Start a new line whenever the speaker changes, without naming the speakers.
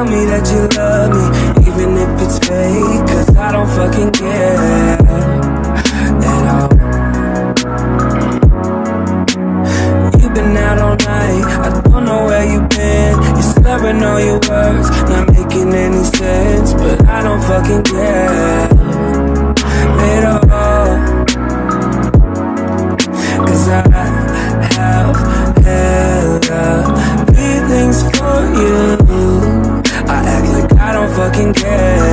Tell me that you love me, even if it's fake. Cause I don't fucking care at all. You've been out all night, I all your words. Not making any sense But I don't fucking care At all. Cause I have hella feelings for you. I act like I don't fucking care.